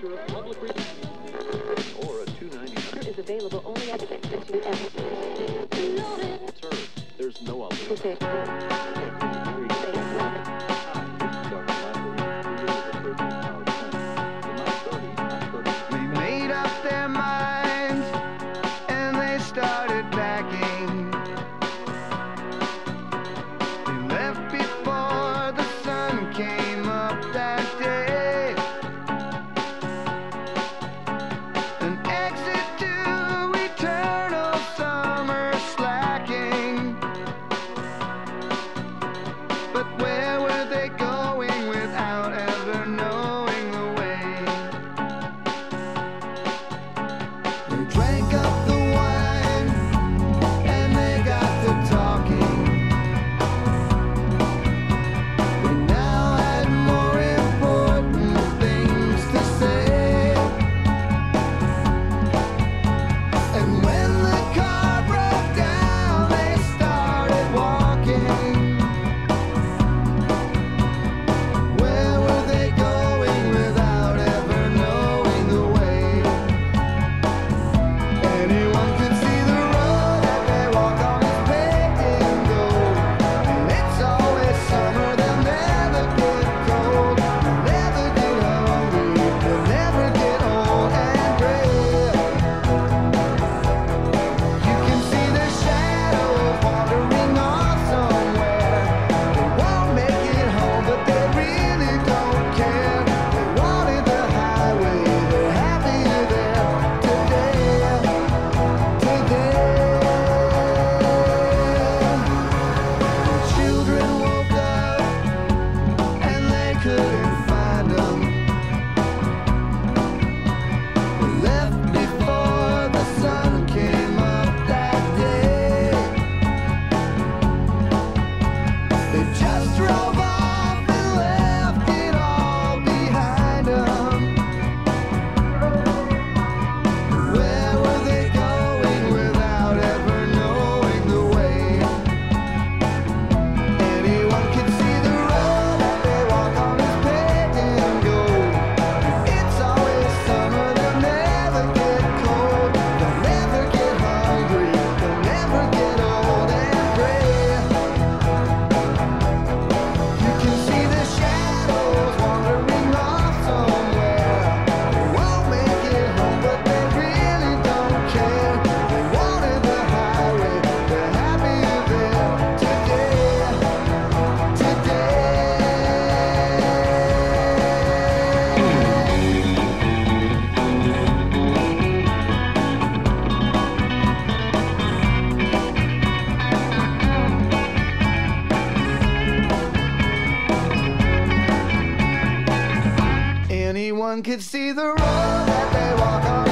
Director of Public or a 299 is available only at the Sir, there's no other. one could see the road that they walk on.